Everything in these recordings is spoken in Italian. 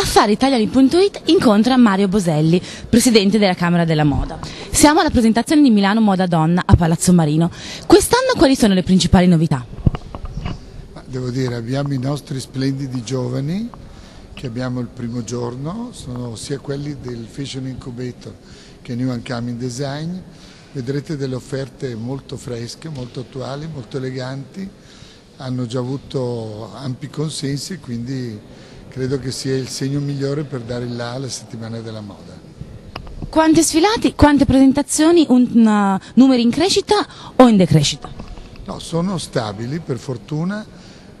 Affariitaliani.it incontra Mario Boselli, presidente della Camera della Moda. Siamo alla presentazione di Milano Moda Donna a Palazzo Marino. Quest'anno quali sono le principali novità? Devo dire, abbiamo i nostri splendidi giovani che abbiamo il primo giorno, sono sia quelli del Fashion Incubator che New Uncoming Design. Vedrete delle offerte molto fresche, molto attuali, molto eleganti, hanno già avuto ampi consensi quindi credo che sia il segno migliore per dare il là alla settimana della moda. Quante sfilate, quante presentazioni, un, uh, numeri in crescita o in decrescita? No, sono stabili per fortuna,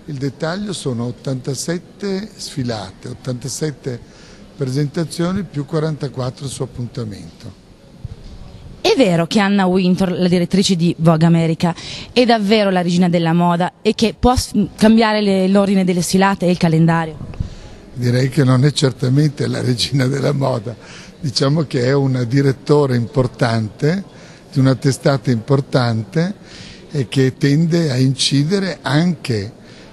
il dettaglio sono 87 sfilate, 87 presentazioni più 44 su appuntamento. È vero che Anna Wintour, la direttrice di Vogue America, è davvero la regina della moda e che può cambiare l'ordine delle sfilate e il calendario? Direi che non è certamente la regina della moda, diciamo che è una direttore importante, di una testata importante e che tende a incidere anche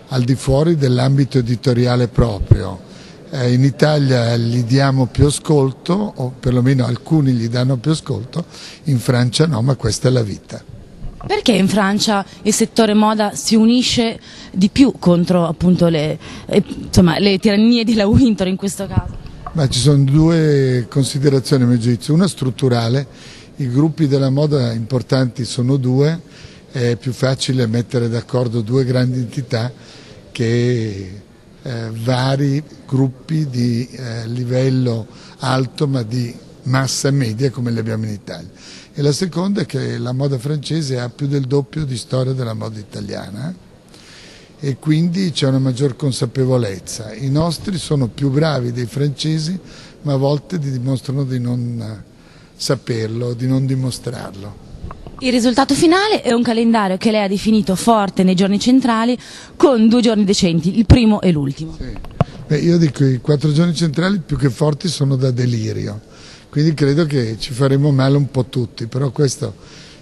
al di fuori dell'ambito editoriale proprio. Eh, in Italia gli diamo più ascolto, o perlomeno alcuni gli danno più ascolto, in Francia no, ma questa è la vita. Perché in Francia il settore moda si unisce di più contro appunto, le, eh, insomma, le, tirannie della Winter in questo caso? Ma ci sono due considerazioni a mio giudizio, una strutturale, i gruppi della moda importanti sono due, è più facile mettere d'accordo due grandi entità che eh, vari gruppi di eh, livello alto ma di massa media come le abbiamo in Italia. E la seconda è che la moda francese ha più del doppio di storia della moda italiana e quindi c'è una maggior consapevolezza. I nostri sono più bravi dei francesi ma a volte dimostrano di non saperlo, di non dimostrarlo. Il risultato finale è un calendario che lei ha definito forte nei giorni centrali con due giorni decenti, il primo e l'ultimo. Sì. Beh, io dico che i quattro giorni centrali più che forti sono da delirio quindi credo che ci faremo male un po' tutti, però questo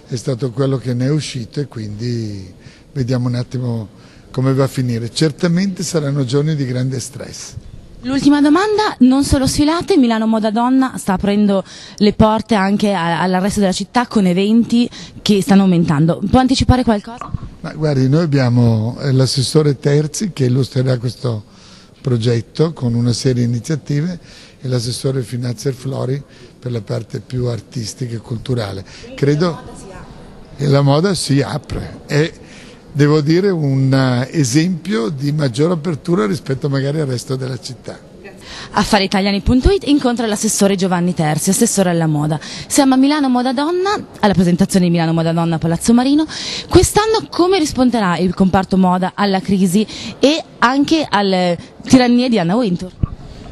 è stato quello che ne è uscito e quindi vediamo un attimo come va a finire. Certamente saranno giorni di grande stress. L'ultima domanda, non solo sfilate, Milano Moda Donna sta aprendo le porte anche al resto della città con eventi che stanno aumentando. Può anticipare qualcosa? Ma guardi, noi abbiamo eh, l'assessore Terzi che illustrerà questo progetto con una serie di iniziative e l'assessore Finazzer Flori per la parte più artistica e culturale. Credo che la moda si apre, è devo dire un eh, esempio di maggiore apertura rispetto magari al resto della città. Affariitaliani.it incontra l'assessore Giovanni Terzi, assessore alla moda. Siamo a Milano Moda Donna, alla presentazione di Milano Moda Donna a Palazzo Marino. Quest'anno come risponderà il comparto moda alla crisi e anche alle tirannie di Anna Wintour?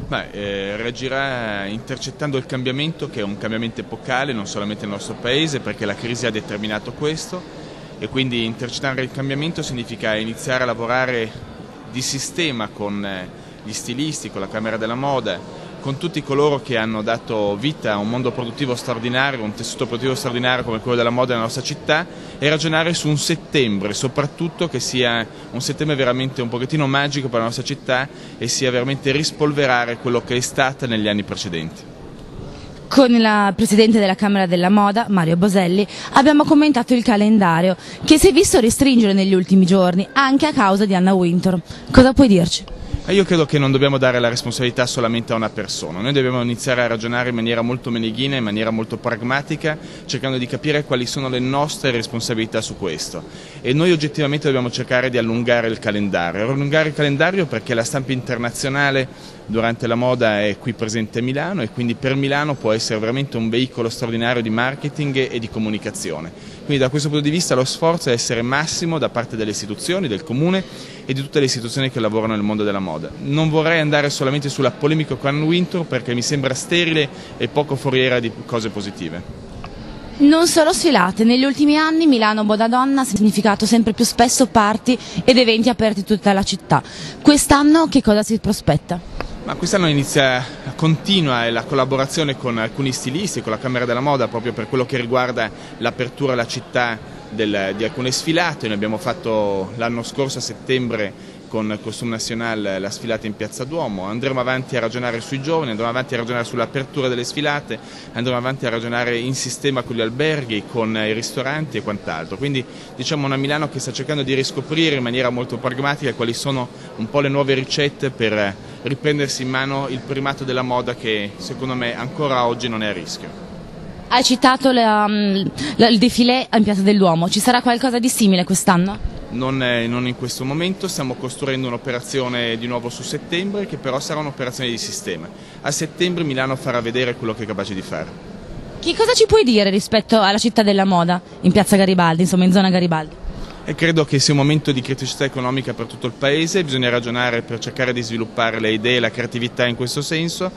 Beh, eh, reagirà intercettando il cambiamento che è un cambiamento epocale non solamente nel nostro paese perché la crisi ha determinato questo e quindi intercettare il cambiamento significa iniziare a lavorare di sistema con eh, gli stilisti, con la Camera della Moda, con tutti coloro che hanno dato vita a un mondo produttivo straordinario, un tessuto produttivo straordinario come quello della moda nella nostra città e ragionare su un settembre, soprattutto che sia un settembre veramente un pochettino magico per la nostra città e sia veramente rispolverare quello che è stata negli anni precedenti. Con il Presidente della Camera della Moda, Mario Boselli, abbiamo commentato il calendario che si è visto restringere negli ultimi giorni, anche a causa di Anna Winter. Cosa puoi dirci? Io credo che non dobbiamo dare la responsabilità solamente a una persona, noi dobbiamo iniziare a ragionare in maniera molto meneghina, in maniera molto pragmatica, cercando di capire quali sono le nostre responsabilità su questo. E noi oggettivamente dobbiamo cercare di allungare il calendario. Allungare il calendario perché la stampa internazionale durante la moda è qui presente a Milano e quindi per Milano può essere veramente un veicolo straordinario di marketing e di comunicazione. Quindi da questo punto di vista lo sforzo è essere massimo da parte delle istituzioni, del comune e di tutte le istituzioni che lavorano nel mondo della moda. Non vorrei andare solamente sulla polemica con Winter perché mi sembra sterile e poco foriera di cose positive. Non solo sfilate, negli ultimi anni Milano Moda Donna ha significato sempre più spesso party ed eventi aperti in tutta la città. Quest'anno che cosa si prospetta? Ma quest'anno inizia, continua la collaborazione con alcuni stilisti, con la Camera della Moda, proprio per quello che riguarda l'apertura alla città del, di alcune sfilate. Noi abbiamo fatto l'anno scorso a settembre con Costume National la sfilata in Piazza Duomo, andremo avanti a ragionare sui giovani, andremo avanti a ragionare sull'apertura delle sfilate, andremo avanti a ragionare in sistema con gli alberghi, con i ristoranti e quant'altro. Quindi diciamo una Milano che sta cercando di riscoprire in maniera molto pragmatica quali sono un po' le nuove ricette per riprendersi in mano il primato della moda che secondo me ancora oggi non è a rischio. Hai citato la, la, il defilé in Piazza del Duomo, ci sarà qualcosa di simile quest'anno? Non, è, non, in questo momento, stiamo costruendo un'operazione di nuovo su settembre che però sarà un'operazione di sistema. A settembre Milano farà vedere quello che è capace di fare. Che cosa ci puoi dire rispetto alla città della moda in Piazza Garibaldi, insomma in zona Garibaldi? E credo che sia un momento di criticità economica per tutto il Paese, bisogna ragionare per cercare di sviluppare le idee e la creatività in questo senso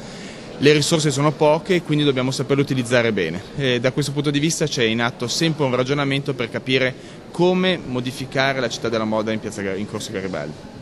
le risorse sono poche e quindi dobbiamo saperle utilizzare bene. E da questo punto di vista c'è in atto sempre un ragionamento per capire come modificare la città della moda in, piazza, in Corso Garibaldi.